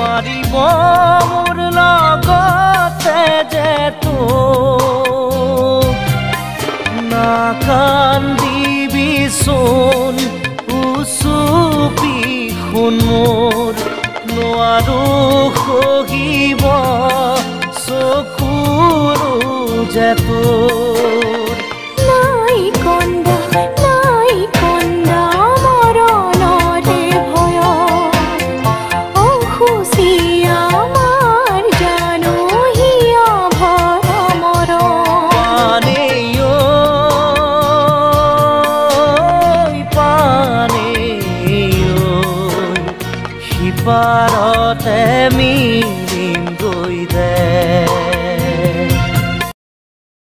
মাৰিব মোৰ লগতে যে তো। না কান্দিবি শোন উসুপি খুন মোৰ। সহিব চকুৰো যে তোৰ। পানে ঐ সিপাৰতে মি